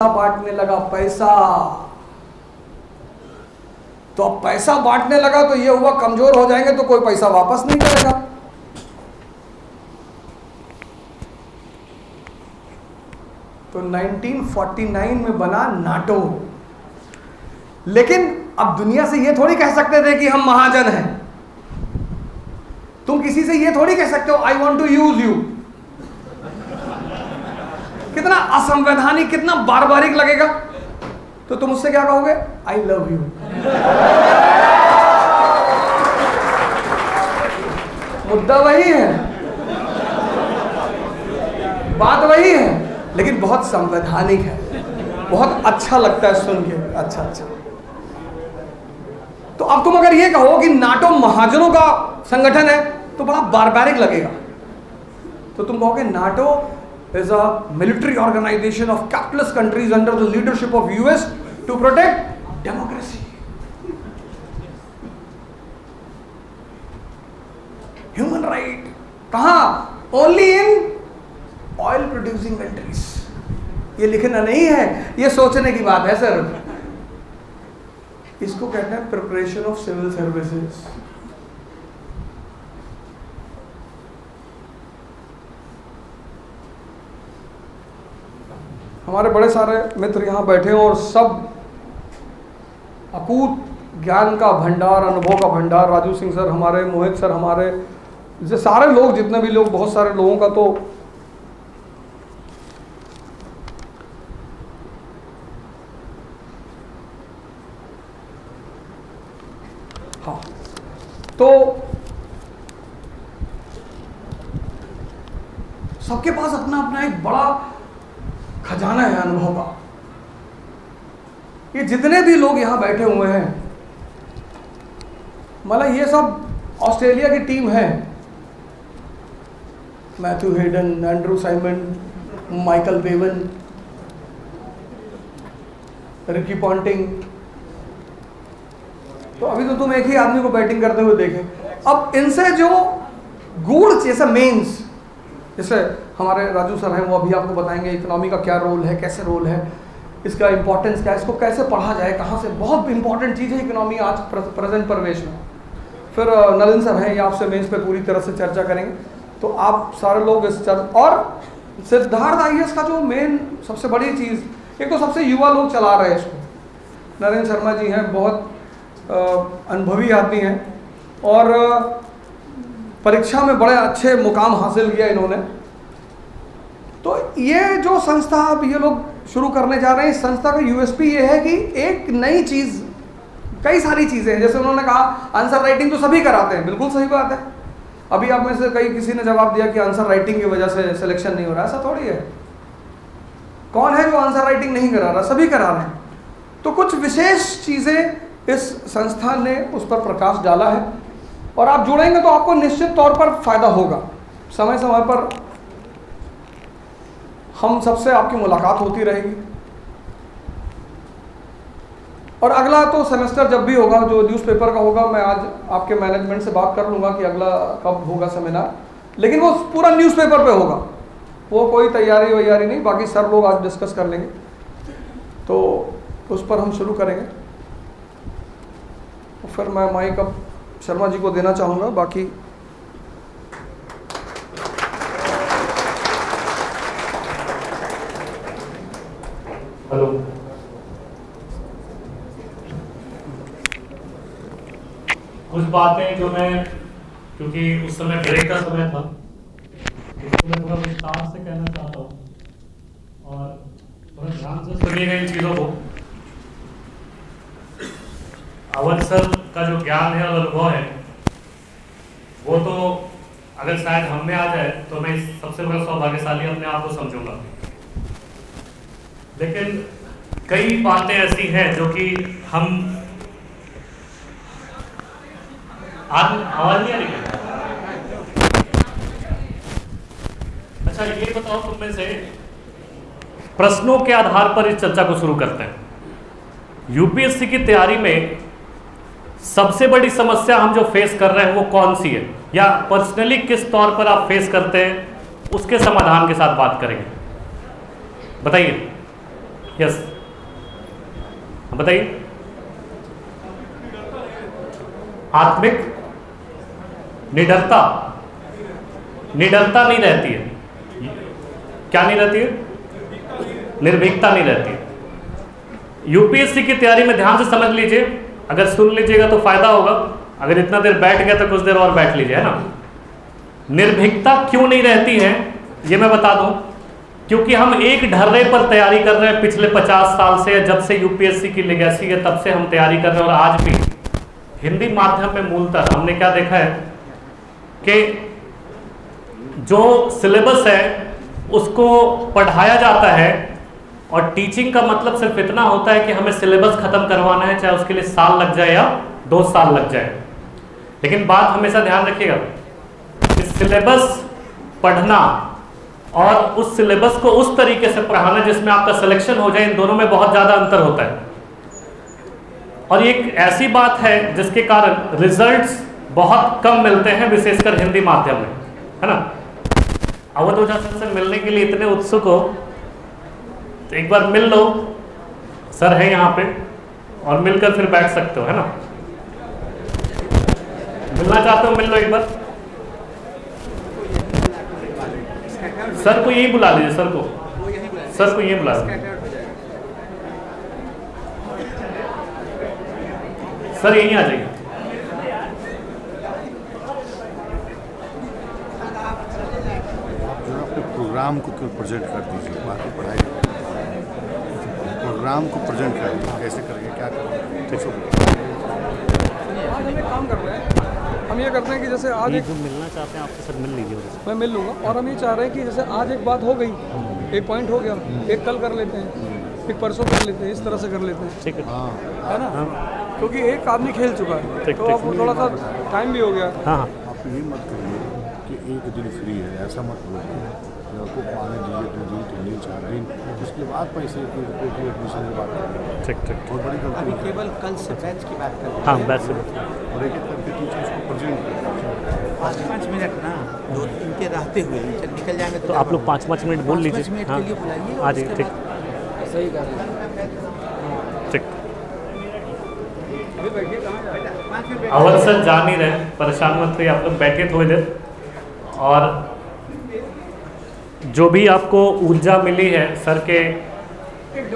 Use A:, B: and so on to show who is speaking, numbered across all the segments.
A: बांटने लगा, पैसा। तो अब पैसा बांटने लगा तो ये हुआ, कमज़ोर हो जाएँगे तो कोई पैसा वापस नहीं करेगा। तो 1949 में बना नाटो। लेकिन अब दुनिया से ये थोड़ी कह सकते थे कि हम महाजन हैं। तुम किसी से ये थोड़ी कह सकते हो I want to use you कितना असंवैधानिक, कितना बारबारिक लगेगा? तो तुम उससे क्या कहोगे? आई लव यू मुद्दा वही है। बात वही है। लेकिन बहुत संवैधानिक है। बहुत अच्छा लगता है सुन के। अच्छा अच्छा। तो अब तुम अगर ये कहो कि नाटो महाजनों का संगठन है तो बड़ा बारबारिक लगेगा। तो तुम कहोगे, NATO is a military organization of capitalist countries under the leadership of US to protect democracy. Human right. कहा only in oil producing countries ये लिखना नहीं है ये सोचने की बात है सर इसको कहते हैं प्रिपरेशन ऑफ़ सिविल सर्विसेज़ हमारे बड़े सारे मित्र यहाँ बैठे हैं और सब अकूत ज्ञान का भंडार, अनुभव का भंडार। राजू सिंह सर हमारे, मोहित सर हमारे, ये सारे लोग, जितने भी लोग, बहुत सारे लोगों का तो हाँ। तो सबके पास अपना अपना एक बड़ा खजाना है अनुभव का। ये जितने भी लोग यहाँ बैठे हुए हैं मतलब ये सब ऑस्ट्रेलिया की टीम है। Matthew Hayden, Andrew Symonds, Michael Bevan, Ricky Ponting. तो अभी तो तुम एक ही आदमी को बैटिंग करते हुए देखे। अब इनसे जो गुड़, जैसे मेंस जैसे हमारे राजू सर हैं, वो अभी आपको बताएँगे इकोनॉमी का क्या रोल है, कैसे रोल है, इसका इम्पोर्टेंस क्या है, इसको कैसे पढ़ा जाए, कहाँ से, बहुत इंपॉर्टेंट चीज़ है इकोनॉमी आज प्रेजेंट परिवेश में। फिर नलिन सर हैं, ये आपसे मेंस पे पूरी तरह से चर्चा करेंगे। तो आप सारे लोग इस चर्चा और सिद्धार्थ आई का जो मेन सबसे बड़ी चीज़, एक तो सबसे युवा लोग चला रहे हैं इसको। नरेंद्र शर्मा जी हैं, बहुत अनुभवी आदमी हैं। और परीक्षा में बड़े अच्छे मुकाम हासिल किया इन्होंने। तो ये जो संस्था अब ये लोग शुरू करने जा रहे हैं, इस संस्था का यूएसपी ये है कि एक नई चीज़, कई सारी चीज़ें हैं। जैसे उन्होंने कहा आंसर राइटिंग तो सभी कराते हैं। बिल्कुल सही बात है। अभी आप में से कई, किसी ने जवाब दिया कि आंसर राइटिंग की वजह से सिलेक्शन नहीं हो रहा। ऐसा थोड़ी है। कौन है जो आंसर राइटिंग नहीं करा रहा? सभी करा रहे हैं। तो कुछ विशेष चीज़ें इस संस्था ने उस पर प्रकाश डाला है। और आप जुड़ेंगे तो आपको निश्चित तौर पर फ़ायदा होगा। समय समय पर हम सबसे आपकी मुलाकात होती रहेगी। और अगला तो सेमेस्टर जब भी होगा, जो न्यूज़पेपर का होगा, मैं आज आपके मैनेजमेंट से बात कर लूँगा कि अगला कब होगा सेमिनार लेकिन वो पूरा न्यूज़पेपर पे होगा। वो कोई तैयारी वैयारी नहीं, बाकी सर लोग आज डिस्कस कर लेंगे। तो उस पर हम शुरू करेंगे। फिर मैं माइक अब शर्मा जी को देना चाहूँगा, बाकी
B: हेलो। कुछ बातें जो मैं, क्योंकि उस समय ब्रेक का समय था, इसको मैं थोड़ा विस्तार से कहना चाहता हूँ और थोड़ा ध्यान से सुनिएगा इन चीज़ों को। अवध सर का जो ज्ञान है और अनुभव है, वो तो अगर शायद हम में आ जाए तो मैं सबसे बड़ा सौभाग्यशाली अपने आप को समझूँगा। लेकिन कई बातें ऐसी हैं जो कि हम आवाज़ नहीं आ रही अच्छा ये बताओ तुम में से प्रश्नों के आधार पर इस चर्चा को शुरू करते हैं। यूपीएससी की तैयारी में सबसे बड़ी समस्या हम जो फेस कर रहे हैं वो कौन सी है? या पर्सनली किस तौर पर आप फेस करते हैं? उसके समाधान के साथ बात करेंगे। बताइए। यस बताइए। आत्मिक निडरता। निडरता नहीं रहती है। क्या नहीं रहती है? निर्भीकता नहीं रहती है। यूपीएससी की तैयारी में ध्यान से समझ लीजिए। अगर सुन लीजिएगा तो फ़ायदा होगा। अगर इतना देर बैठ गया तो कुछ देर और बैठ लीजिए, है ना? निर्भीकता क्यों नहीं रहती है, ये मैं बता दूँ। क्योंकि हम एक ढर्रे पर तैयारी कर रहे हैं पिछले 50 साल से, जब से यूपीएससी की लेगेसी है, तब से हम तैयारी कर रहे हैं। और आज भी हिंदी माध्यम में मूलतः हमने क्या देखा है कि जो सिलेबस है, उसको पढ़ाया जाता है और टीचिंग का मतलब सिर्फ़ इतना होता है कि हमें सिलेबस खत्म करवाना है, चाहे उसके लिए साल लग जाए या दो साल लग जाए। लेकिन बात हमेशा ध्यान रखिएगा कि सिलेबस पढ़ना और उस सिलेबस को उस तरीके से पढ़ाना जिसमें आपका सिलेक्शन हो जाए, इन दोनों में बहुत ज़्यादा अंतर होता है। और एक ऐसी बात है जिसके कारण रिजल्ट्स बहुत कम मिलते हैं, विशेषकर हिंदी माध्यम में, है ना? अवध ओझा सर से मिलने के लिए इतने उत्सुक हो तो एक बार मिल लो। सर है यहाँ पे, और मिलकर फिर बैठ सकते हो, है ना? मिलना चाहते हो, मिल लो एक बार। सर को यही बुला लीजिए, सर को। सर को यही बुला लीजिए। सर यहीं आ जाइए।
C: प्रोग्राम को क्यों प्रेजेंट कर दीजिए? बाकी पढ़ाई प्रोग्राम को प्रेजेंट करेंगे कैसे करेंगे? क्या करेंगे?
A: आज हम एक काम कर रहे हैं। हम ये करते हैं कि जैसे आज एक
B: मिलना चाहते हैं आपसे सर मिल लीजिए
A: मैं मिल लूँगा। और हम ये चाह रहे हैं कि जैसे आज एक बात हो गई। एक पॉइंट हो गया। एक कल कर लेते हैं। एक परसों कर लेते हैं। इस तरह से कर लेते हैं।
B: ठीक है।
C: हाँ।
A: है ना? क्योंकि एक आदमी खेल चुका है।
B: ठीक,
A: तो अब थोड़ा सा टाइम भी हो गया।
B: हाँ हाँ।
C: आप ये मत करिए कि एक दिन फ्री है। ऐसा मत बोलिए। कि आपको पाने दीजिए दो दिन तीन दिन चार दिन उसके बाद पैसे की कोई एडमिशन की बात करें
B: ठीक ठीक
C: बहुत बड़ी गलती है।
D: केवल कल से बैच की बात कर रहे
B: हाँ। वैसे
C: और एक एक करके टीचर उसको प्रेजेंट
D: पाँच पाँच मिनट ना दो इनके रहते हुए चल निकल जाएँगे
B: तो आप लोग पाँच पाँच मिनट बोल लीजिए। हाँ। आ जाइए ठीक।
A: सही कर
B: ठीक।
A: अभी बैठिए कहाँ जा रहे हैं?
D: पाँच मिनट
B: अवध सर जा नहीं रहे परेशान मत होइए आप लोग बैठे थोड़ी देर। और जो भी आपको ऊर्जा मिली है सर के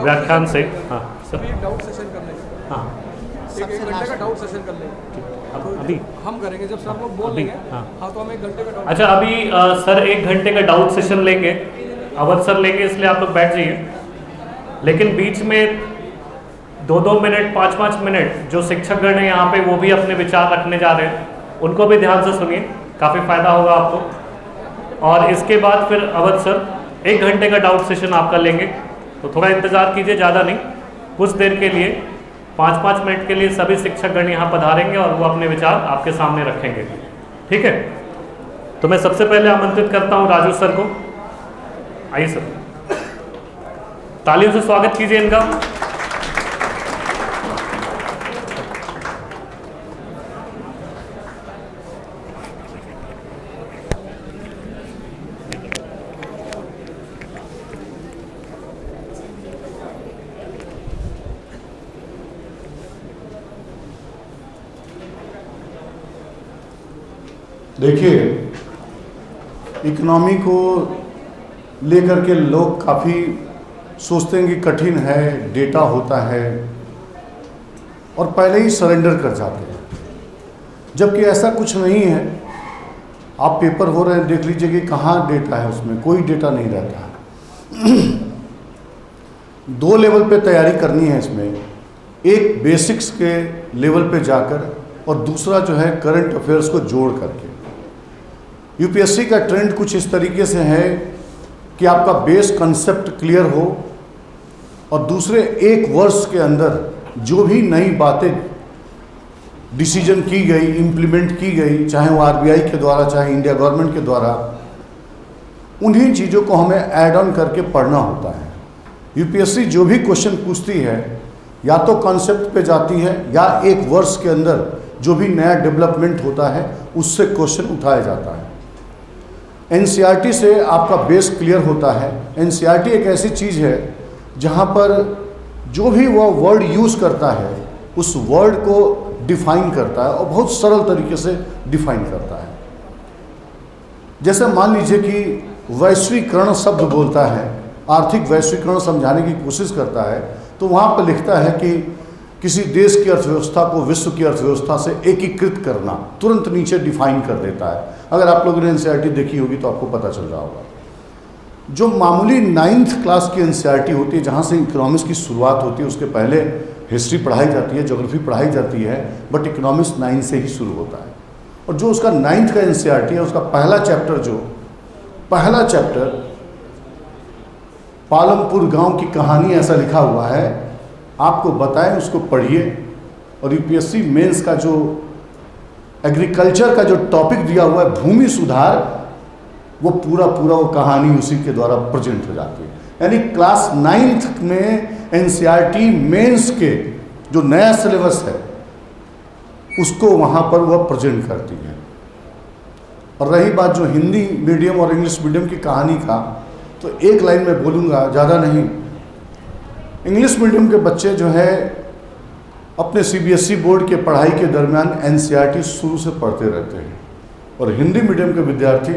B: व्याख्यान से हाँ सर।
A: डाउट सेशन कर
B: हाँ।
A: एक एक घंटे का डाउट सेशन कर लेंगे
B: अभी।
A: हम करेंगे जब सर लोग बोल लेंगे
B: हाँ।
A: हाँ। तो हम एक घंटे का
B: अच्छा अभी अ, सर एक घंटे का डाउट सेशन लेंगे। अवध सर लेंगे इसलिए आप लोग बैठ जाइए। लेकिन बीच में दो दो मिनट पाँच पाँच मिनट जो शिक्षकगण हैं यहाँ पे वो भी अपने विचार रखने जा रहे हैं। उनको भी ध्यान से सुनिए। काफ़ी फ़ायदा होगा आपको। और इसके बाद फिर अवध सर, एक घंटे का डाउट सेशन आपका लेंगे। तो थोड़ा इंतज़ार कीजिए, ज़्यादा नहीं। कुछ देर के लिए पाँच पाँच मिनट के लिए सभी शिक्षकगण यहाँ पधारेंगे और वो अपने विचार आपके सामने रखेंगे। ठीक है? तो मैं सबसे पहले आमंत्रित करता हूँ राजू सर को। आइए सर। तालियों से स्वागत कीजिए इनका।
C: देखिए इकोनॉमी को लेकर के लोग काफ़ी सोचते हैं कि कठिन है डेटा होता है, और पहले ही सरेंडर कर जाते हैं। जबकि ऐसा कुछ नहीं है। आप पेपर हो रहे हैं, देख लीजिए कि कहाँ डेटा है उसमें, कोई डेटा नहीं रहता। दो लेवल पे तैयारी करनी है इसमें। एक बेसिक्स के लेवल पे जाकर और दूसरा जो है करंट अफेयर्स को जोड़ करके। यूपीएससी का ट्रेंड कुछ इस तरीके से है कि आपका बेस कंसेप्ट क्लियर हो और दूसरे एक वर्ष के अंदर जो भी नई बातें डिसीज़न की गई इम्प्लीमेंट की गई, चाहे वो आरबीआई के द्वारा, चाहे इंडिया गवर्नमेंट के द्वारा, उन्हीं चीज़ों को हमें ऐड ऑन करके पढ़ना होता है। यूपीएससी जो भी क्वेश्चन पूछती है, या तो कॉन्सेप्ट पे जाती है, या एक वर्ष के अंदर जो भी नया डेवलपमेंट होता है, उससे क्वेश्चन उठाया जाता है। एनसीईआरटी से आपका बेस क्लियर होता है। एनसीईआरटी एक ऐसी चीज़ है जहाँ पर जो भी वह वर्ड यूज़ करता है, उस वर्ड को डिफाइन करता है और बहुत सरल तरीके से डिफाइन करता है। जैसे मान लीजिए कि वैश्वीकरण शब्द बोलता है, आर्थिक वैश्वीकरण समझाने की कोशिश करता है तो वहाँ पर लिखता है कि किसी देश की अर्थव्यवस्था को विश्व की अर्थव्यवस्था से एकीकृत करना तुरंत नीचे डिफाइन कर देता है। अगर आप लोगों ने एन देखी होगी तो आपको पता चल रहा होगा। जो मामूली नाइन्थ क्लास की एन होती है, जहाँ से इकोनॉमिक्स की शुरुआत होती है, उसके पहले हिस्ट्री पढ़ाई जाती है जोग्राफी पढ़ाई जाती है बट इकोनॉमिक्स नाइन्थ से ही शुरू होता है। और जो उसका नाइन्थ का एन है, उसका पहला चैप्टर जो, पहला चैप्टर पालमपुर गाँव की कहानी ऐसा लिखा हुआ है आपको बताएँ, उसको पढ़िए। और यूपीएससी मेंस का जो एग्रीकल्चर का जो टॉपिक दिया हुआ है, भूमि सुधार, वो पूरा पूरा वो कहानी उसी के द्वारा प्रेजेंट हो जाती है। यानी क्लास नाइन्थ में एनसीईआरटी मेंस के जो नया सिलेबस है, उसको वहाँ पर वह प्रेजेंट करती है। और रही बात जो हिंदी मीडियम और इंग्लिश मीडियम की कहानी का तो एक लाइन में बोलूँगा, ज़्यादा नहीं इंग्लिश मीडियम के बच्चे जो है, अपने सीबीएसई बोर्ड के पढ़ाई के दरमियान एनसीईआरटी शुरू से पढ़ते रहते हैं। और हिंदी मीडियम के विद्यार्थी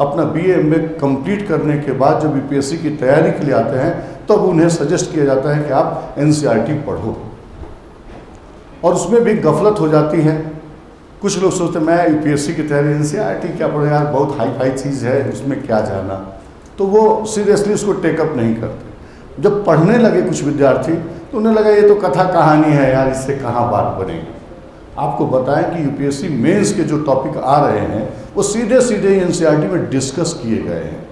C: अपना बी एम ए कंप्लीट करने के बाद जब यूपीएससी की तैयारी के लिए आते हैं, तब तो उन्हें सजेस्ट किया जाता है कि आप एन पढ़ो। और उसमें भी गफलत हो जाती है। कुछ लोग सोचते हैं, मैं यूपीएससी की तैयारी एन सी आर क्या पढ़ो यार? बहुत हाई फाई चीज़ है, उसमें क्या जाना? तो वो सीरियसली उसको टेकअप नहीं करते। जब पढ़ने लगे कुछ विद्यार्थी तो उन्हें लगा, ये तो कथा कहानी है यार, इससे कहाँ बात बनेगी? आपको बताएँ कि यूपीएससी मेंस के जो टॉपिक आ रहे हैं, वो सीधे सीधे एनसीईआरटी में डिस्कस किए गए हैं।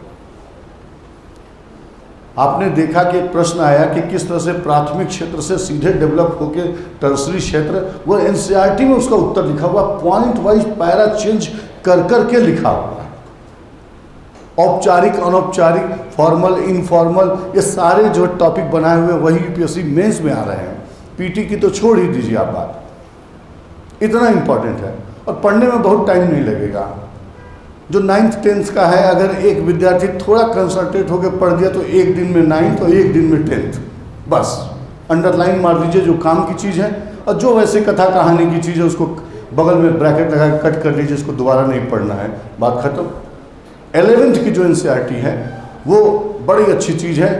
C: आपने देखा कि एक प्रश्न आया कि किस तरह से प्राथमिक क्षेत्र से सीधे डेवलप होकर टर्सरी क्षेत्र, वो एनसीईआरटी में उसका उत्तर लिखा हुआ पॉइंट वाइज पैरा चेंज कर कर के लिखा हुआ। औपचारिक, अनौपचारिक फॉर्मल इनफॉर्मल ये सारे जो टॉपिक बनाए हुए वही यूपीएससी मेंस में आ रहे हैं। पीटी की तो छोड़ ही दीजिए आप बात। इतना इंपॉर्टेंट है। और पढ़ने में बहुत टाइम नहीं लगेगा। जो नाइन्थ टेंथ का है, अगर एक विद्यार्थी थोड़ा कंसंट्रेट होकर पढ़ दिया तो एक दिन में नाइन्थ और एक दिन में टेंथ बस। अंडरलाइन मार दीजिए जो काम की चीज़ है। और जो वैसे कथा कहानी की चीज़ है, उसको बगल में ब्रैकेट लगा कट कर लीजिए उसको दोबारा नहीं पढ़ना है। बात खत्म। एलेवेंथ की जो एन है, वो बड़ी अच्छी चीज़ है।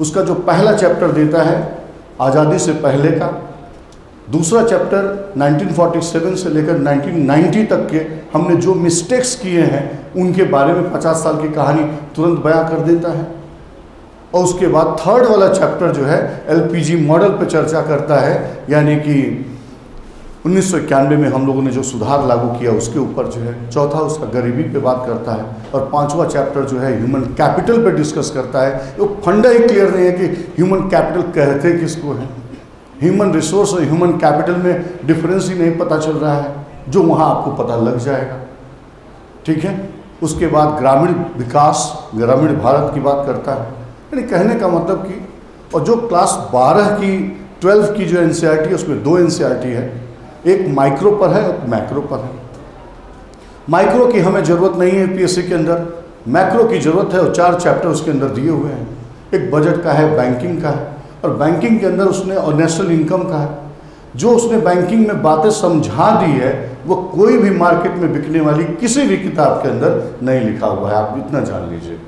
C: उसका जो पहला चैप्टर देता है, आज़ादी से पहले का। दूसरा चैप्टर 1947 से लेकर 1990 तक के हमने जो मिस्टेक्स किए हैं, उनके बारे में 50 साल की कहानी तुरंत बयां कर देता है। और उसके बाद थर्ड वाला चैप्टर जो है एलपीजी मॉडल पर चर्चा करता है, यानी कि उन्नीस सौ इक्यानवे में हम लोगों ने जो सुधार लागू किया, उसके ऊपर जो है, चौथा उसका गरीबी पे बात करता है और पांचवा चैप्टर जो है, ह्यूमन कैपिटल पे डिस्कस करता है। वो फंडा ही क्लियर नहीं है कि ह्यूमन कैपिटल कहते किसको है। ह्यूमन रिसोर्स और ह्यूमन कैपिटल में डिफरेंस ही नहीं पता चल रहा है, जो वहाँ आपको पता लग जाएगा। ठीक है? उसके बाद ग्रामीण विकास, ग्रामीण भारत की बात करता है। यानी कहने का मतलब कि, और जो क्लास 12 की 12 की जो एन है, उसमें दो एन है। एक माइक्रो पर है, एक मैक्रो पर है। माइक्रो की हमें ज़रूरत नहीं है पीएससी के अंदर। मैक्रो की ज़रूरत है और चार चैप्टर उसके अंदर दिए हुए हैं। एक बजट का है, बैंकिंग का है। और बैंकिंग के अंदर उसने, और नेशनल इनकम का है। जो उसने बैंकिंग में बातें समझा दी है, वो कोई भी मार्केट में बिकने वाली किसी भी किताब के अंदर नहीं लिखा हुआ है। आप इतना जान लीजिए।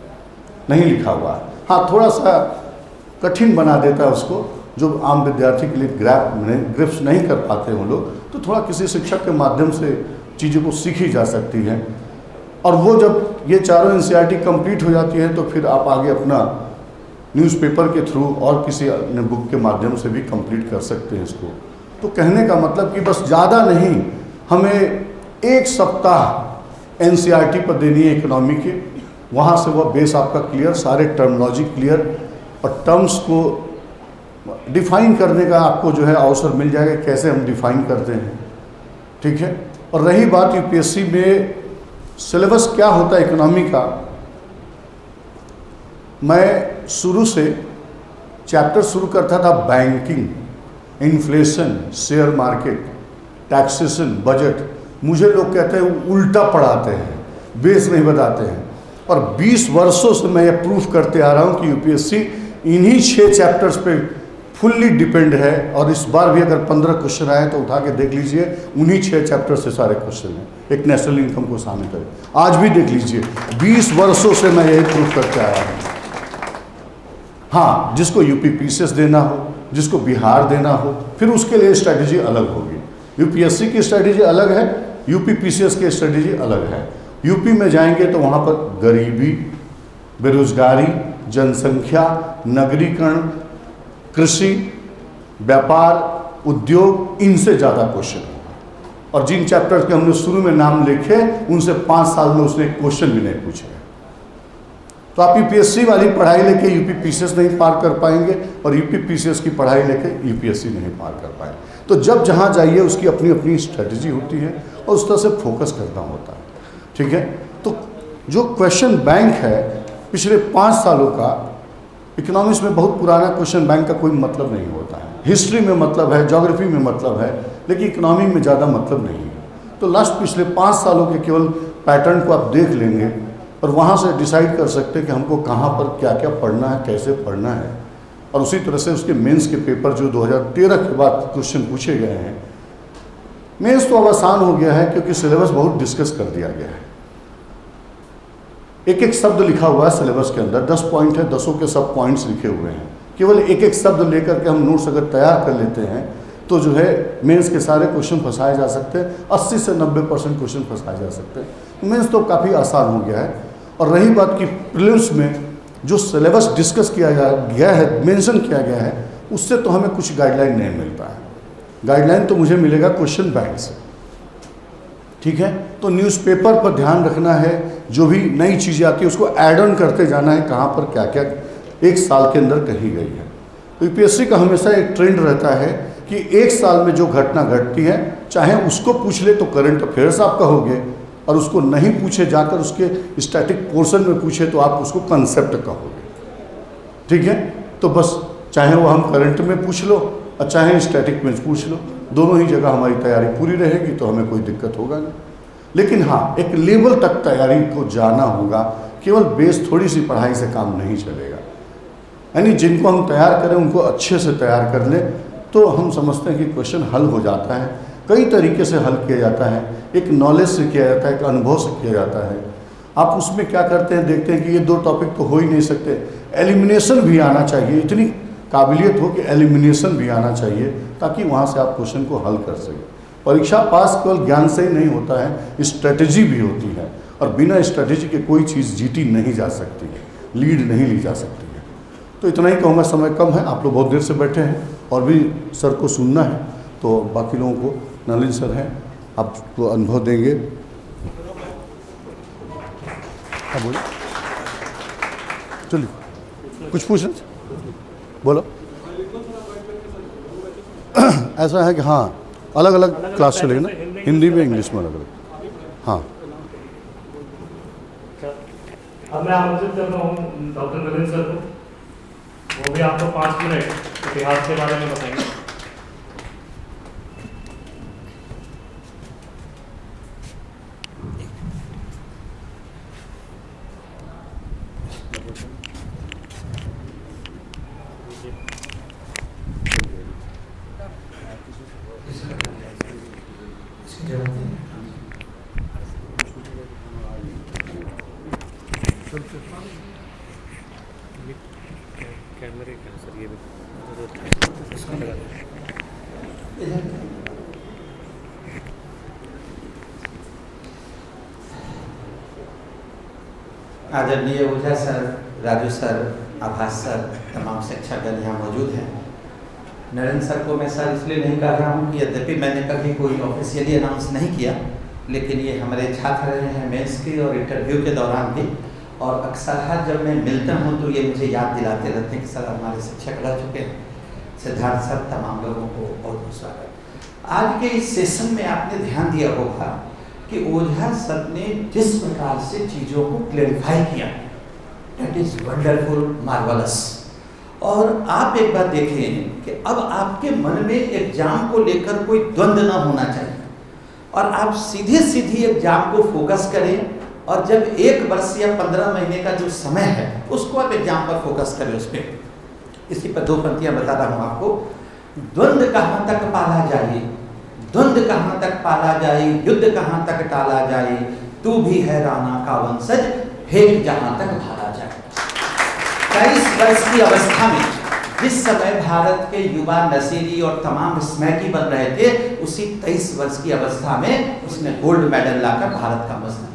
C: नहीं लिखा हुआ है। हाँ थोड़ा सा कठिन बना देता है उसको। जो आम विद्यार्थी के लिए ग्रैप ग्रिप्स नहीं कर पाते हैं लोग तो थोड़ा किसी शिक्षक के माध्यम से चीज़ों को सीखी जा सकती है। और वो जब ये चारों एन कंप्लीट हो जाती है तो फिर आप आगे अपना न्यूज़पेपर के थ्रू और किसी अन्य बुक के माध्यम से भी कंप्लीट कर सकते हैं इसको। तो कहने का मतलब कि बस ज़्यादा नहीं, हमें एक सप्ताह एन पर देनी है इकोनॉमी के। वहाँ से वह बेस आपका क्लियर सारे टर्मोलॉजी क्लियर और टर्म्स को डिफाइन करने का आपको जो है अवसर मिल जाएगा कैसे हम डिफाइन करते हैं। ठीक है? और रही बात यूपीएससी में सिलेबस क्या होता है इकोनॉमी का, मैं शुरू से चैप्टर शुरू करता था banking, inflation, share market, taxation, budget. मुझे लोग कहते हैं, उल्टा पढ़ाते हैं, बेस नहीं बताते हैं। और 20 वर्षों से मैं ये प्रूफ करते आ रहा हूँ कि यूपीएससी इन्हीं छः चैप्टर्स पे फुल्ली डिपेंड है और इस बार भी अगर पंद्रह क्वेश्चन आए तो उठा के देख लीजिए, उन्हीं छः चैप्टर से सारे क्वेश्चन हैं। एक नेशनल इनकम को शामिल करें। आज भी देख लीजिए, बीस वर्षों से मैं यही प्रूफ करके आया हूँ। हाँ जिसको यूपी पीसीएस देना हो, जिसको बिहार देना हो, फिर उसके लिए स्ट्रैटेजी अलग होगी। यूपीएससी की स्ट्रैटेजी अलग है यूपी पीसीएस की स्ट्रैटेजी अलग है। यूपी में जाएँगे तो वहाँ पर गरीबी, बेरोजगारी, जनसंख्या, नगरीकरण कृषि, व्यापार, उद्योग, इनसे ज़्यादा क्वेश्चन होगा। और जिन चैप्टर्स के हमने शुरू में नाम लिखे, उनसे पाँच साल में उसने क्वेश्चन भी नहीं पूछे। तो आप यूपीएससी वाली पढ़ाई लेके यूपी पीसीएस नहीं पार कर पाएँगे और यूपी पीसीएस की पढ़ाई लेके यूपीएससी नहीं पार कर पाएँगे। तो जब जहाँ जाइए, उसकी अपनी अपनी स्ट्रेटजी होती है और उस तरह से फोकस करना होता है। ठीक है? तो जो क्वेश्चन बैंक है, पिछले पाँच सालों का इकोनॉमिक्स में बहुत पुराना क्वेश्चन बैंक का कोई मतलब नहीं होता है। हिस्ट्री में मतलब है जोग्राफी में मतलब है, लेकिन इकोनॉमी में ज़्यादा मतलब नहीं है। तो लास्ट पिछले पाँच सालों के केवल पैटर्न को आप देख लेंगे और वहाँ से डिसाइड कर सकते हैं कि हमको कहाँ पर क्या क्या पढ़ना है, कैसे पढ़ना है। और उसी तरह से उसके मेंस के पेपर जो 2013 के बाद क्वेश्चन पूछे गए हैं मेंस तो अब आसान हो गया है क्योंकि सिलेबस बहुत डिस्कस कर दिया गया है। एक एक शब्द लिखा हुआ है सिलेबस के अंदर। दस पॉइंट है, दसों के सब पॉइंट्स लिखे हुए हैं। केवल एक एक शब्द लेकर के हम नोट्स अगर तैयार कर लेते हैं तो जो है मेंस के सारे क्वेश्चन फंसाए जा सकते हैं। 80 से 90 परसेंट क्वेश्चन फंसाए जा सकते हैं। मेंस तो काफ़ी आसान हो गया है। और रही बात की प्रिलिम्स में, जो सिलेबस डिस्कस किया गया है मेंशन किया गया है, उससे तो हमें कुछ गाइडलाइन नहीं मिलता है गाइडलाइन तो मुझे मिलेगा क्वेश्चन बैंक से। ठीक है? तो न्यूज़पेपर पर ध्यान रखना है। जो भी नई चीज़ें आती है, उसको ऐड ऑन करते जाना है, कहाँ पर क्या क्या एक साल के अंदर कही गई है। तो यूपीएससी का हमेशा एक ट्रेंड रहता है कि एक साल में जो घटना घटती है, चाहे उसको पूछ ले तो करंट अफेयर्स आप कहोगे और उसको नहीं पूछे जाकर उसके स्टैटिक पोर्शन में पूछे तो आप उसको कंसेप्ट कहोगे ठीक है? तो बस, चाहे वो हम करंट में पूछ लो, और चाहे स्टैटिक में पूछ लो, दोनों ही जगह हमारी तैयारी पूरी रहेगी तो हमें कोई दिक्कत होगा नहीं। लेकिन हाँ एक लेवल तक तैयारी को जाना होगा। केवल बेस थोड़ी सी पढ़ाई से काम नहीं चलेगा। यानी जिनको हम तैयार करें, उनको अच्छे से तैयार कर लें तो हम समझते हैं कि क्वेश्चन हल हो जाता है। कई तरीके से हल किया जाता है। एक नॉलेज से किया जाता है, एक अनुभव से किया जाता है। आप उसमें क्या करते हैं, देखते हैं कि ये दो टॉपिक तो हो ही नहीं सकते। एलिमिनेशन भी आना चाहिए। इतनी काबिलियत हो कि एलिमिनेशन भी आना चाहिए, ताकि वहाँ से आप क्वेश्चन को हल कर सकें। परीक्षा पास केवल ज्ञान से ही नहीं होता है स्ट्रेटजी भी होती है। और बिना स्ट्रेटजी के कोई चीज़ जीती नहीं जा सकती है लीड नहीं ली जा सकती है। तो इतना ही कहूँगा, समय कम है, आप लोग बहुत देर से बैठे हैं और भी सर को सुनना है तो बाकी लोगों को, नलिन सर हैं आपको अनुभव देंगे। हाँ चलिए, कुछ पूछ बोलो। ऐसा है कि हाँ अलग अलग क्लास चलेगी ना? हिंदी में इंग्लिश में अलग अलग हाँ
B: अब मैं आमंत्रित कर रहा हूँ डॉक्टर नरेंद्र सर को। वो भी आपको पाँच मिनट इतिहास के बारे में बताएँगे। कैमरे का सर ये
D: आदरणीय Ojha sir, Raju sir, Abhas sir, तमाम शिक्षकगण यहाँ मौजूद हैं। नरेंद्र सर को मैं सर इसलिए नहीं कह रहा हूँ कि यद्यपि मैंने कभी कोई ऑफिशियली अनाउंस नहीं किया, लेकिन ये हमारे छात्र रहे हैं मेंस के और इंटरव्यू के दौरान भी। और अक्सर हर जब मैं मिलता हूँ तो ये मुझे याद दिलाते रहते हैं कि सर हमारे शिक्षक रह चुके हैं। सिद्धार्थ सर, तमाम लोगों को बहुत बहुत स्वागत। आज के इस सेशन में आपने ध्यान दिया होगा कि ओझा सर ने जिस प्रकार से चीज़ों को क्लेरिफाई किया। डेट इज़ वंडरफुल मार्वलस और आप एक बात देखें कि अब आपके मन में एग्ज़ाम को लेकर कोई द्वंद्व ना होना चाहिए। और आप सीधे सीधी एग्ज़ाम को फोकस करें और जब एक वर्ष या पंद्रह महीने का जो समय है, उसको आप एग्ज़ाम पर फोकस करें उस पर इसी पर दो पंक्तियाँ बता रहा हूँ आपको। द्वंद कहाँ तक पाला जाए? द्वंद कहाँ तक पाला जाए? युद्ध कहाँ तक टाला जाए? तू भी है राणा का वंशज फेंक जहाँ तक तेईस वर्ष की अवस्था में जिस समय भारत के युवा नशीली और तमाम स्मैकी बन रहे थे, उसी तेईस वर्ष की अवस्था में उसने गोल्ड मेडल लाकर भारत का मस्त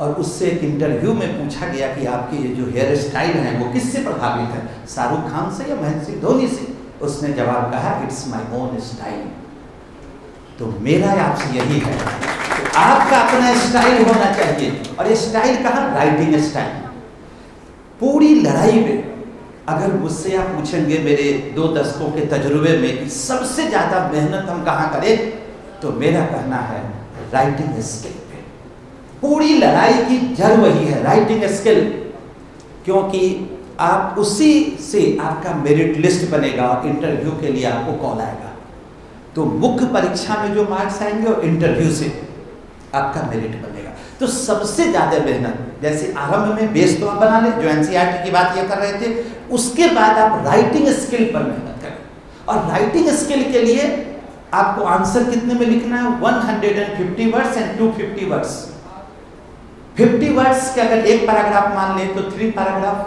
D: और उससे एक इंटरव्यू में पूछा गया कि आपकी ये जो हेयर स्टाइल है, वो किससे प्रभावित है? शाहरुख खान से या महेंद्र सिंह धोनी से? उसने जवाब कहा इट्स माय ओन स्टाइल तो मेरा आपसे यही है तो आपका अपना स्टाइल होना चाहिए। और ये स्टाइल कहा? राइटिंग स्टाइल पूरी लड़ाई में अगर मुझसे आप पूछेंगे मेरे दो दशकों के तजुर्बे में कि सबसे ज़्यादा मेहनत हम कहाँ करें तो मेरा कहना है राइटिंग स्किल पे। पूरी लड़ाई की जड़ वही है राइटिंग स्किल क्योंकि आप उसी से आपका मेरिट लिस्ट बनेगा और इंटरव्यू के लिए आपको कॉल आएगा। तो मुख्य परीक्षा में जो मार्क्स आएँगे और इंटरव्यू से आपका मेरिट बनेगा। तो सबसे ज़्यादा मेहनत, जैसे आरंभ में बेस तो आप बना ले, जो एनसीईआरटी की बात ये कर रहे थे, उसके बाद आप राइटिंग स्किल पर मेहनत करें। और राइटिंग स्किल के लिए आपको आंसर कितने में लिखना है? 150 वर्ड्स एंड 250 वर्ड्स 50 वर्ड्स के अगर एक पैराग्राफ मान ले तो three paragraph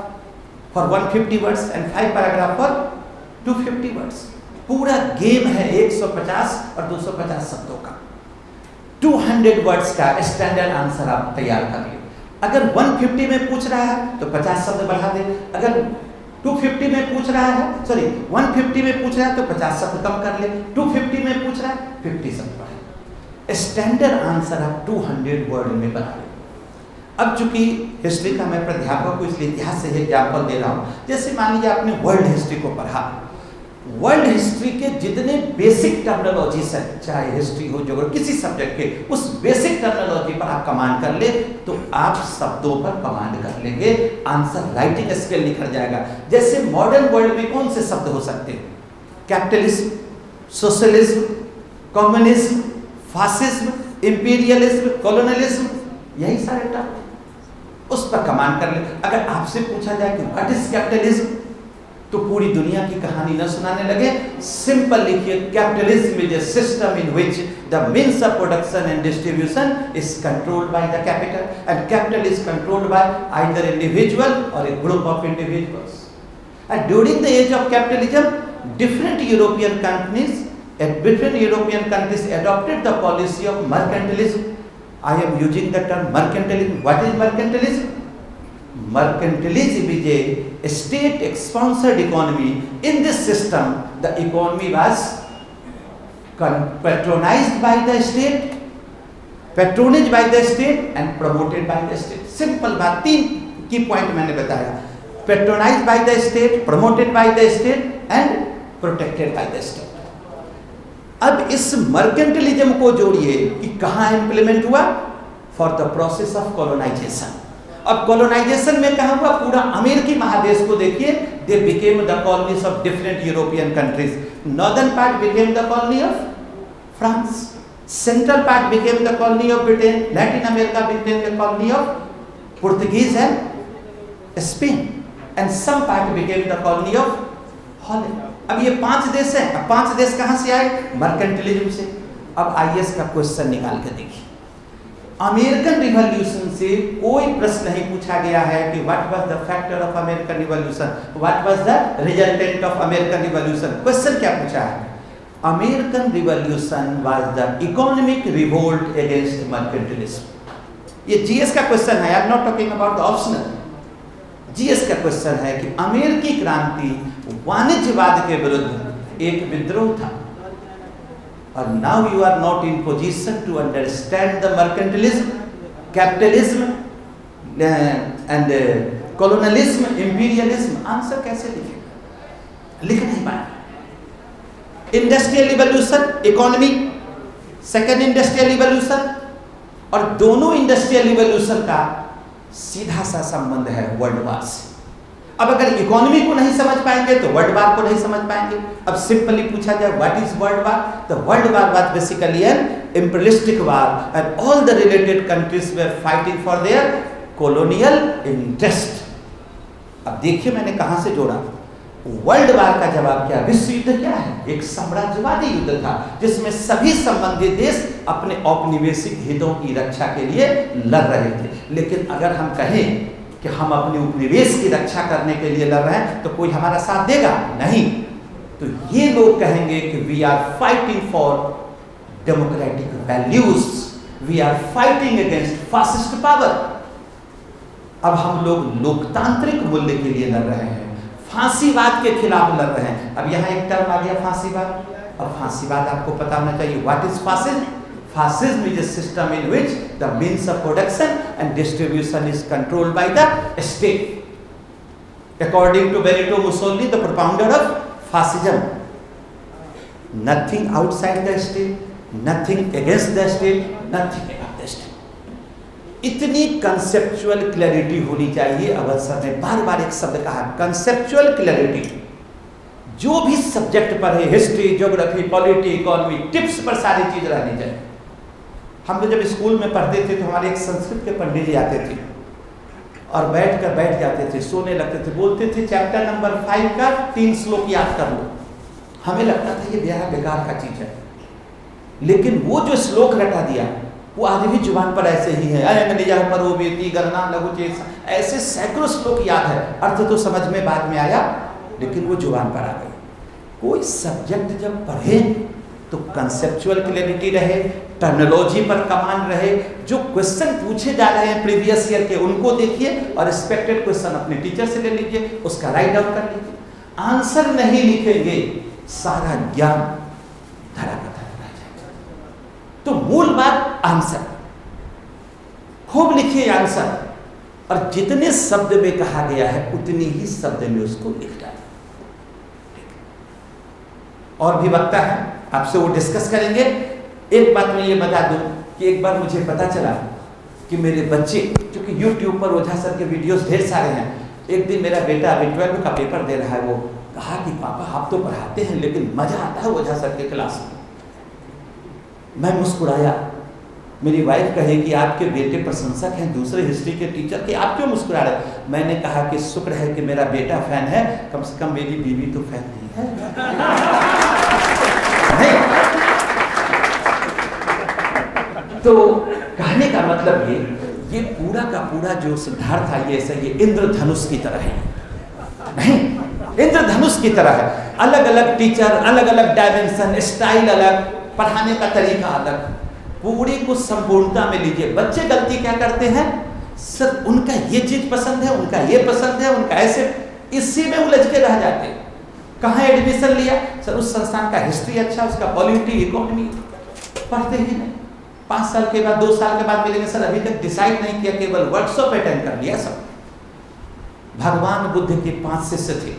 D: for 150 words and five paragraph for 250 words पूरा गेम है 150 और 250 शब्दों का। 200 वर्ड्स का स्टैंडर्ड आंसर आप तैयार कर लिए अगर 150 में पूछ रहा है तो 50 शब्द बढ़ा दे। अगर 250 में पूछ रहा है सॉरी 150 में पूछ रहा है तो 50 शब्द कम कर ले। 250 में पूछ रहा है 50 शब्द बढ़ा स्टैंडर्ड आंसर आप 200 वर्ड में बना ले अब चूँकि हिस्ट्री का मैं प्राध्यापक को इसलिए इतिहास से एग्ज़ाम्पल दे रहा हूँ। जैसे मान लीजिए आपने वर्ल्ड हिस्ट्री को पढ़ा। वर्ल्ड हिस्ट्री के जितने बेसिक टर्मिनोलॉजीज हैं चाहे हिस्ट्री हो, जो किसी सब्जेक्ट के, उस बेसिक टर्मिनोलॉजी पर आप कमांड कर ले तो आप शब्दों पर कमांड कर लेंगे। आंसर राइटिंग स्किल निखर जाएगा। जैसे मॉडर्न वर्ल्ड में कौन से शब्द हो सकते हैं? Capitalism socialism communism fascism imperialism colonialism यही सारे टर्म उस पर कमांड कर ले। अगर आपसे पूछा जाए कि व्हाट इज़ कैपिटलिज्म तो पूरी दुनिया की कहानी न सुनाने लगे सिंपल लिखिए capitalism is a system in which the means of production and distribution is controlled by the capital and capital is controlled by either individual or a group of individuals and during the age of capitalism different European countries different European countries adopted the policy of mercantilism. I am using the term mercantilism. What is mercantilism? Mercantilism is a state-sponsored economy. In this system, the economy was patronized by the state, patronaged by the state and promoted by the state. Simple बात तीन की point मैंने बताया patronized by the state, promoted by the state and protected by the state. अब इस mercantilism को जोड़िए कि कहाँ इंप्लीमेंट हुआ for the process of colonization अब कॉलोनाइजेशन में कहा हुआ? पूरा अमेरिकी महादेश को देखिए they became the colonies of different European countries northern part became the colony of France central part became the colony of Britain Latin America became the colony of Portuguese and Spain and some part became the colony of Holland अब ये पाँच देश हैं। अब पाँच देश कहाँ से आए? मर्केंटलिज्म से। अब आईएएस का क्वेश्चन निकाल के देखिए। अमेरिकन रिवॉल्यूशन से कोई प्रश्न नहीं पूछा गया है कि what was the factor of American revolution what was the resultant of American revolution question क्या पूछा है? American revolution was the economic revolt against mercantilism ये जीएस का क्वेश्चन है I am not talking about the optional GS का question है कि अमेरिकी क्रांति वाणिज्यवाद के विरुद्ध एक विद्रोह था। और now you are not in position to understand the mercantilism capitalism and colonialism imperialism answer कैसे लिखे लिख नहीं पाए industrial revolution economy second industrial revolution और दोनों इंडस्ट्रियल रिवॉल्यूशन का सीधा सा संबंध है वर्ल्ड वार से अब अगर इकोनॉमी को नहीं समझ पाएँगे तो वर्ल्ड वार को नहीं समझ पाएँगे। अब सिंपली पूछा जाए what is world war the world war was basically an imperialistic war and all the related countries were fighting for their colonial interest अब देखिए मैंने कहाँ से जोड़ा। वर्ल्ड वार का जवाब क्या? विश्व युद्ध क्या है? एक साम्राज्यवादी युद्ध था, जिसमें सभी संबंधित देश अपने औपनिवेशिक हितों की रक्षा के लिए लड़ रहे थे। लेकिन अगर हम कहें कि हम अपने उपनिवेश की रक्षा करने के लिए लड़ रहे हैं तो कोई हमारा साथ देगा? नहीं। तो ये लोग कहेंगे कि we are fighting for democratic values we are fighting against fascist power अब हम लोग लोकतांत्रिक मूल्य के लिए लड़ रहे हैं। फांसीवाद के खिलाफ लड़ रहे हैं। अब यहाँ एक टर्म आ गया, फांसीवाद। अब फांसीवाद आपको पता होना चाहिए what is fascism Fascism is a system in which the means of production and distribution is controlled by the state. According to Benito Mussolini, the propounder of fascism, nothing outside the state, nothing against the state, nothing above the state. इतनी conceptual clarity होनी चाहिए Awadh sir ने बार बार एक शब्द कहा conceptual clarity जो भी subject पर है history geography polity economy tips पर सारी चीज़ रहनी चाहिए हम लोग जब स्कूल में पढ़ते थे तो हमारे एक संस्कृत के पंडित जी आते थे और बैठ कर बैठ जाते थे, सोने लगते थे, बोलते थे चैप्टर नंबर फाइव का तीन श्लोक याद कर लो। हमें लगता था, ये बेहद बेकार का चीज़ है। लेकिन वो जो श्लोक रटा दिया, वो भी ज़ुबान पर ऐसे ही है। अयंग निजह परो बेती गणना लघु चेत ऐसे सैकड़ों श्लोक याद है। अर्थ तो समझ में बाद में आया, लेकिन वो ज़ुबान पर आ गई। कोई सब्जेक्ट जब पढ़े तो कंसेप्चुअल क्लियरिटी रहे टर्नोलॉजी पर कमांड रहे, जो क्वेश्चन पूछे जा रहे हैं प्रीवियस ईयर के, उनको देखिए और एक्सपेक्टेड क्वेश्चन अपने टीचर से ले लीजिए, उसका राइट डाउन कर लीजिए। आंसर नहीं लिखेंगे, सारा ज्ञान धरा का धरा जाएगा। तो मूल बात आंसर खूब लिखिए आंसर और जितने शब्द में कहा गया है, उतनी ही शब्द में उसको लिख डालिए। और भी वक्ता है? आपसे वो डिस्कस करेंगे। एक बात मैं ये बता दूँ कि एक बार मुझे पता चला कि मेरे बच्चे, क्योंकि यूट्यूब पर ओझा सर के वीडियोस ढेर सारे हैं। एक दिन मेरा बेटा अभी ट्वेल्व का पेपर दे रहा है, वो कहा कि, पापा, आप तो पढ़ाते हैं, लेकिन मज़ा आता है ओझा सर के क्लास में। मैं मुस्कुराया। मेरी वाइफ कहे कि, आपके बेटे प्रशंसक हैं, दूसरे हिस्ट्री के टीचर के, आप क्यों मुस्कुरा रहे? मैंने कहा कि, शुक्र है कि मेरा बेटा फ़ैन है, कम से कम मेरी बीवी तो फ़ैन नहीं है। तो कहने का मतलब ये ये पूरा का पूरा जो सिद्धार्थ था, ये ऐसा ये इंद्रधनुष की तरह है। नहीं, इंद्रधनुष की तरह है। अलग अलग टीचर अलग अलग डायमेंशन स्टाइल अलग, पढ़ाने का तरीका अलग। पूरी को संपूर्णता में लीजिए। बच्चे गलती क्या करते हैं? सर उनका ये चीज़ पसंद है, उनका ये पसंद है, उनका ऐसे, इसी में उलझ के रह जाते हैं। कहाँ एडमिशन लिया? सर, उस संस्थान का हिस्ट्री अच्छा उसका पॉलिटी इकोनॉमी पढ़ते ही नहीं पाँच साल के बाद, दो साल के बाद मिलेंगे। सर, अभी तक डिसाइड नहीं किया, केवल वर्कशॉप अटेंड कर लिया सब। भगवान बुद्ध के पाँच शिष्य थे।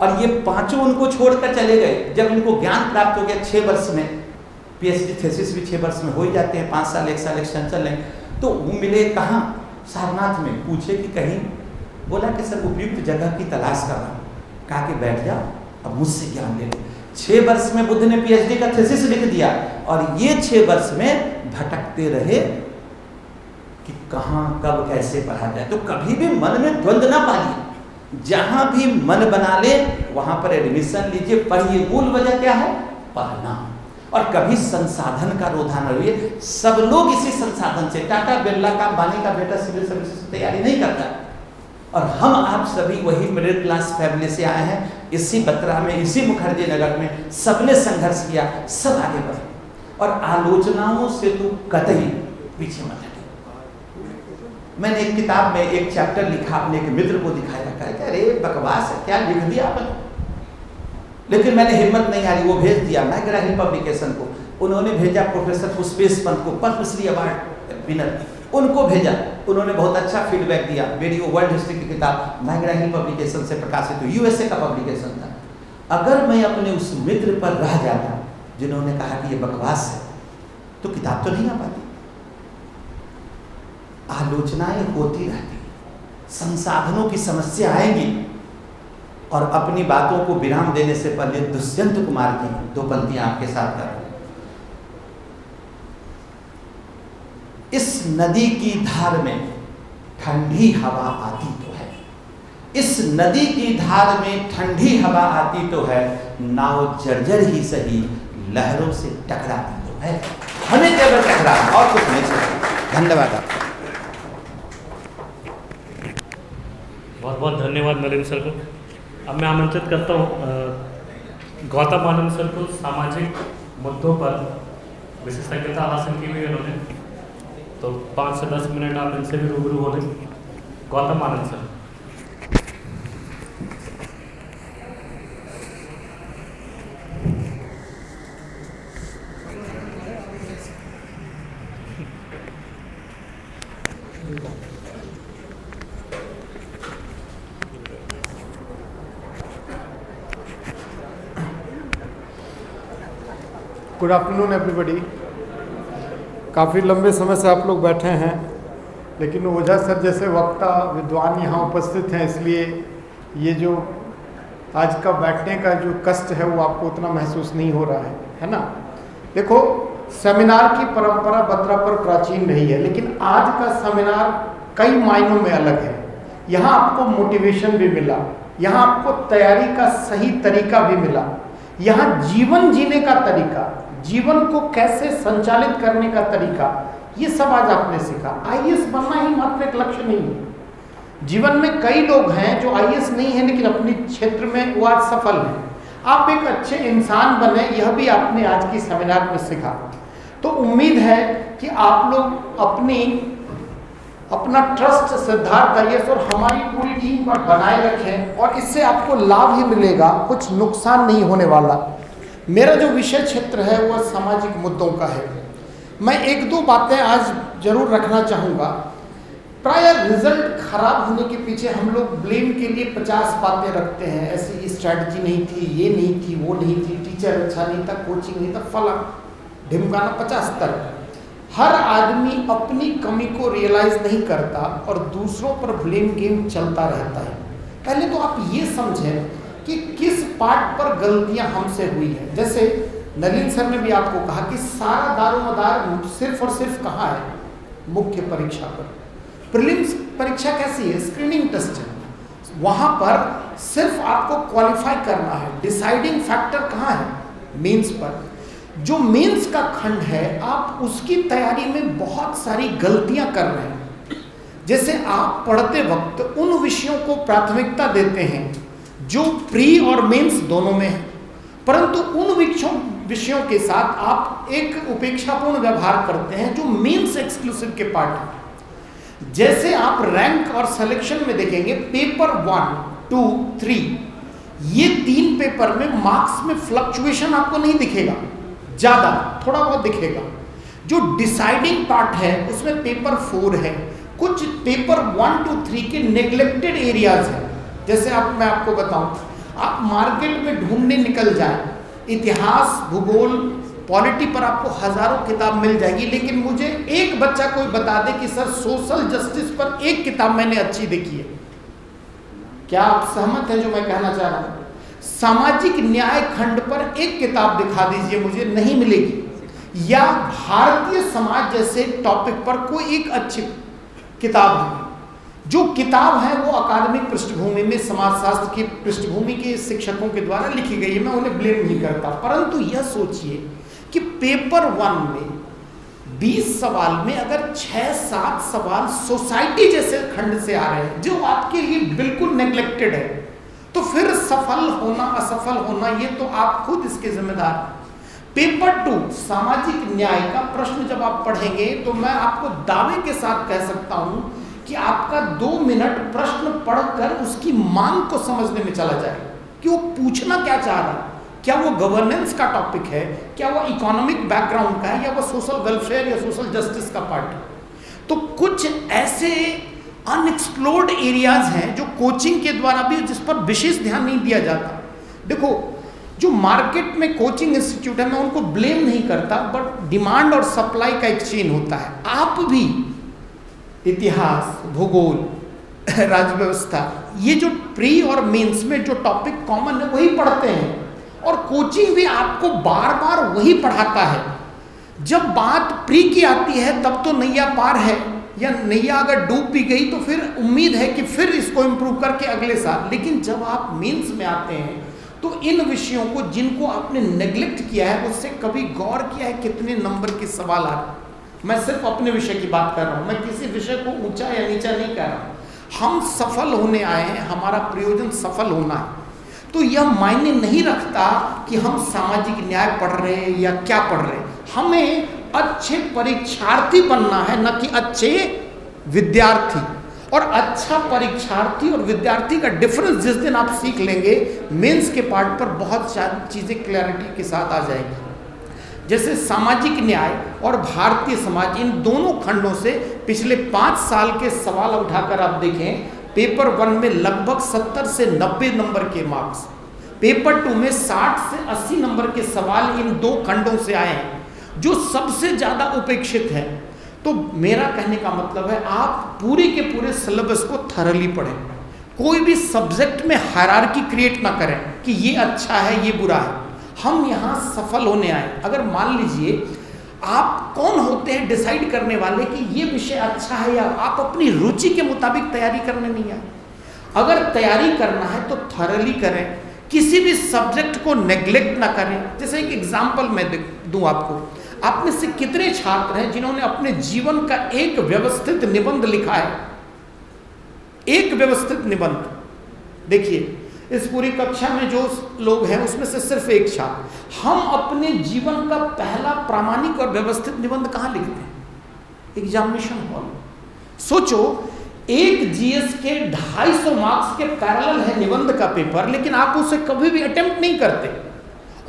D: और ये पाँचों उनको छोड़कर चले गए। जब इनको ज्ञान प्राप्त हो गया छह वर्ष में पीएचडी थेसिस भी छह वर्ष में हो ही जाते हैं। पाँच साल, एक साल एक्सटेंशन लेंगे तो वो मिले कहाँ? सारनाथ में। पूछे कि कहीं? बोला कि सर, उपयुक्त जगह की तलाश कर रहा कहा कि बैठ जाओ अब मुझसे ज्ञान ले छह वर्ष में बुद्ध ने पीएचडी का थीसिस लिख दिया और ये छह वर्ष में भटकते रहे कि कहाँ, कब, कैसे पढ़ा जाए। तो कभी भी मन में द्वंद्व ना पालिए जहाँ भी मन बना ले, वहाँ पर एडमिशन लीजिए। पढ़िए, मूल वजह क्या है? पढ़ना। और कभी संसाधन का रोधा न रहिए सब लोग इसी संसाधन से। टाटा बिरला का अंबानी का बेटा सिविल सर्विस तैयारी नहीं करता। और हम आप सभी वही मिडिल क्लास फैमिली से आए हैं, इसी बत्रा में, इसी मुखर्जी नगर में, सबने संघर्ष किया, सब आगे बढ़े। और आलोचनाओं से तो कतई पीछे मत हटे। मैंने एक किताब में एक चैप्टर लिखा, अपने एक मित्र को दिखाया कहा अरे, बकवास है, क्या लिख दिया आपने? लेकिन मैंने हिम्मत नहीं हारी, वो भेज दिया हिल पब्लिकेशन को। उन्होंने भेजा प्रोफेसर पुष्पेश पंत को, पद्मश्री अवार्ड विनर उनको भेजा। उन्होंने बहुत अच्छा फीडबैक दिया। मेरी वो वर्ल्ड हिस्ट्री की किताब हिल पब्लिकेशन से प्रकाशित हुई। यूएसए का पब्लिकेशन था। अगर मैं अपने उस मित्र पर रह जाता, जिन्होंने कहा कि ये बकवास है तो किताब तो नहीं आ पाती। आलोचनाएँ होती रहती। संसाधनों की समस्या आएँगी और अपनी बातों को विराम देने से पहले दुष्यंत कुमार की दो पंक्तियाँ आपके साथ कर रहे इस नदी की धार में ठंडी हवा आती तो है। इस नदी की धार में ठंडी हवा आती तो है, नाव जर्जर ही सही लहरों से टकराती तो है। हमें केवल टकरा और कुछ नहीं सकता धन्यवाद
B: बहुत बहुत धन्यवाद नलिन सर को। अब मैं आमंत्रित करता हूँ गौतम आनंद सर को सामाजिक मुद्दों पर विशेषज्ञता हासिल की हुई उन्होंने। तो पाँच से दस मिनट आप इनसे भी रूबरू हो रहे Gautam Anand sir.
E: Good afternoon everybody काफ़ी लंबे समय से आप लोग बैठे हैं, लेकिन ओझा सर जैसे वक्ता, विद्वान यहाँ उपस्थित हैं, इसलिए ये जो आज का बैठने का जो कष्ट है, वो आपको उतना महसूस नहीं हो रहा है है ना? देखो, सेमिनार की परंपरा बत्रा पर प्राचीन रही है, लेकिन आज का सेमिनार कई मायनों में अलग है। यहाँ आपको मोटिवेशन भी मिला, यहाँ आपको तैयारी का सही तरीका भी मिला, यहाँ जीवन जीने का तरीका जीवन को कैसे संचालित करने का तरीका, ये सब आज आपने सीखा। आईएएस बनना ही मात्र एक लक्ष्य नहीं है। जीवन में कई लोग हैं जो आईएएस नहीं है, लेकिन अपने क्षेत्र में वो आज सफल हैं। आप एक अच्छे इंसान बने, यह भी आपने आज की सेमिनार में सीखा। तो उम्मीद है कि आप लोग अपनी, अपना ट्रस्ट सिद्धार्थ आईएस और हमारी पूरी टीम पर बनाए रखें, और इससे आपको लाभ ही मिलेगा, कुछ नुकसान नहीं होने वाला। मेरा जो विषय क्षेत्र है वह सामाजिक मुद्दों का है। मैं एक दो बातें आज ज़रूर रखना चाहूँगा। प्राय रिज़ल्ट खराब होने के पीछे हम लोग ब्लेम के लिए पचास बातें रखते हैं। ऐसी स्ट्रैटेजी नहीं थी, ये नहीं थी, वो नहीं थी टीचर अच्छा नहीं था कोचिंग नहीं था फला ढिमकाना पचास तक। हर आदमी अपनी कमी को रियलाइज़ नहीं करता और दूसरों पर ब्लेम गेम चलता रहता है। पहले तो आप ये समझें कि किस पार्ट पर गलतियाँ हमसे हुई है? जैसे नलिन सर ने भी आपको कहा कि सारा दारोमदार सिर्फ़ और सिर्फ़ कहाँ है? मुख्य परीक्षा पर। प्रीलिम्स परीक्षा कैसी है? स्क्रीनिंग टेस्ट है। वहाँ पर सिर्फ़ आपको क्वालिफाई करना है। डिसाइडिंग फैक्टर कहाँ है? मीन्स पर। जो मेंस का खंड है, आप उसकी तैयारी में बहुत सारी गलतियाँ कर रहे हैं। जैसे आप पढ़ते वक्त उन विषयों को प्राथमिकता देते हैं। जो प्री और मेंस दोनों में है। परंतु उन विषयों विषयों के साथ आप एक उपेक्षापूर्ण व्यवहार करते हैं जो मेंस एक्सक्लूसिव के पार्ट है। जैसे आप रैंक और सिलेक्शन में देखेंगे पेपर वन टू थ्री ये तीन पेपर में मार्क्स में फ्लक्चुएशन आपको नहीं दिखेगा। ज़्यादा, थोड़ा बहुत दिखेगा। जो डिसाइडिंग पार्ट है, उसमें पेपर फोर है। कुछ पेपर वन टू थ्री के नेग्लेक्टेड एरियाज़ हैं। जैसे आप, मैं आपको बताऊँ, आप मार्केट में ढूँढने निकल जाए, इतिहास, भूगोल, पॉलिटी पर आपको हज़ारों किताब मिल जाएगी, लेकिन मुझे एक बच्चा कोई बता दे कि, सर, सोशल जस्टिस पर एक किताब मैंने अच्छी देखी है। क्या आप सहमत हैं जो मैं कहना चाह रहा हूँ? सामाजिक न्याय खंड पर एक किताब दिखा दीजिए, मुझे नहीं मिलेगी। या भारतीय समाज जैसे टॉपिक पर कोई एक अच्छी किताब है। जो किताब है वो अकादमिक पृष्ठभूमि में, समाजशास्त्र की पृष्ठभूमि के शिक्षकों के द्वारा लिखी गई है। मैं उन्हें ब्लेम नहीं करता। परंतु यह सोचिए कि पेपर वन में 20 सवाल में अगर 6-7 सवाल सोसाइटी जैसे खंड से आ रहे हैं, जो आपके लिए बिल्कुल नेग्लेक्टेड है तो फिर सफल होना, असफल होना, ये तो आप खुद इसके जिम्मेदार हैं। पेपर टू सामाजिक न्याय का प्रश्न जब आप पढ़ेंगे तो मैं आपको दावे के साथ कह सकता हूँ कि आपका दो मिनट प्रश्न पढ़कर उसकी मांग को समझने में चला जाए कि वो पूछना क्या चाह रहा है। क्या वो गवर्नेंस का टॉपिक है? क्या वो इकोनॉमिक बैकग्राउंड का है? या वो सोशल वेलफेयर या सोशल जस्टिस का पार्ट है? तो कुछ ऐसे अनएक्सप्लोर्ड एरियाज़ हैं जो कोचिंग के द्वारा भी, जिस पर विशेष ध्यान नहीं दिया जाता। देखो, जो मार्केट में कोचिंग इंस्टीट्यूट है, मैं उनको ब्लेम नहीं करता बट डिमांड और सप्लाई का एक चेन होता है। आप भी इतिहास, भूगोल, राजव्यवस्था, ये जो प्री और मेंस में जो टॉपिक कॉमन है, वही पढ़ते हैं। और कोचिंग भी आपको बार बार वही पढ़ाता है। जब बात प्री की आती है, तब तो नैया पार है। या नैया अगर डूब भी गई तो फिर उम्मीद है कि फिर इसको इम्प्रूव करके अगले साल। लेकिन जब आप मीन्स में आते हैं तो इन विषयों को, जिनको आपने नेग्लेक्ट किया है, उससे कभी गौर किया है? कितने नंबर के सवाल आ रहे मैं सिर्फ़ अपने विषय की बात कर रहा हूँ, मैं किसी विषय को ऊँचा या नीचा नहीं कह रहा हूँ। हम सफल होने आए हैं, हमारा प्रयोजन सफल होना है। तो यह मायने नहीं रखता कि हम सामाजिक न्याय पढ़ रहे हैं या क्या पढ़ रहे हैं। हमें अच्छे परीक्षार्थी बनना है, न कि अच्छे विद्यार्थी। और अच्छा परीक्षार्थी और विद्यार्थी का डिफरेंस जिस दिन आप सीख लेंगे मेंस के पार्ट पर बहुत सारी चीज़ें क्लैरिटी के साथ आ जाएगी। जैसे सामाजिक न्याय और भारतीय समाज, इन दोनों खंडों से पिछले पाँच साल के सवाल उठाकर आप देखें, पेपर वन में लगभग सत्तर से नब्बे नंबर के मार्क्स, पेपर टू में साठ से अस्सी नंबर के सवाल इन दो खंडों से आए हैं, जो सबसे ज़्यादा उपेक्षित है। तो मेरा कहने का मतलब है, आप पूरे के पूरे सिलेबस को थरली पढ़ें। कोई भी सब्जेक्ट में हायरार्की क्रिएट ना करें कि ये अच्छा है, ये बुरा है। हम यहाँ सफल होने आए। अगर मान लीजिए, आप कौन होते हैं डिसाइड करने वाले कि ये विषय अच्छा है या आप अपनी रुचि के मुताबिक तैयारी करने नहीं आए? अगर तैयारी करना है तो थरली करें। किसी भी सब्जेक्ट को नेग्लेक्ट ना करें। जैसे एक एग्ज़ाम्पल मैं दूँ आपको। आप में से कितने छात्र हैं जिन्होंने अपने जीवन का एक व्यवस्थित निबंध लिखा है? एक व्यवस्थित निबंध। देखिए इस पूरी कक्षा में जो लोग हैं, उसमें से सिर्फ़ एक छात्र। हम अपने जीवन का पहला प्रामाणिक और व्यवस्थित निबंध कहाँ लिखते हैं? एग्जामिनेशन हॉल सोचो, एक जीएस के 250 मार्क्स के पैरेलल है निबंध का पेपर लेकिन आप उसे कभी भी अटेम्प्ट नहीं करते।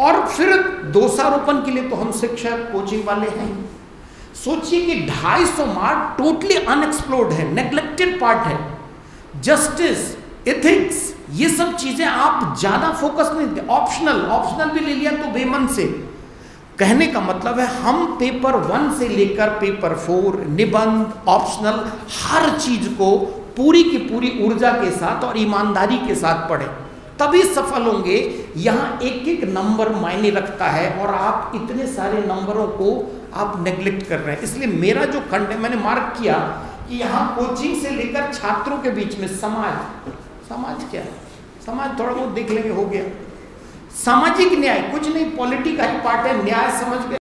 E: और फिर दोषारोपण के लिए तो हम शिक्षक कोचिंग वाले हैं। सोचिए कि 250 मार्क टोटली अनएक्सप्लोर्ड है नेग्लेक्टेड पार्ट है। जस्टिस एथिक्स ये सब चीज़ें आप ज़्यादा फोकस नहीं देते ऑप्शनल ऑप्शनल भी ले लिया तो बेमन से। कहने का मतलब है, हम पेपर वन से लेकर पेपर फोर निबंध ऑप्शनल हर चीज़ को पूरी की पूरी ऊर्जा के साथ और ईमानदारी के साथ पढ़ें। तभी सफल होंगे। यहाँ एक एक नंबर मायने रखता है और आप इतने सारे नंबरों को आप नेग्लेक्ट कर रहे हैं। इसलिए मेरा जो खंड है मैंने मार्क किया कि यहाँ कोचिंग से लेकर छात्रों के बीच में समाज समाज क्या है? समाज थोड़ा बहुत देख लेंगे, हो गया। सामाजिक न्याय, कुछ नहीं, पॉलिटिकल पार्ट है न्याय समझ गए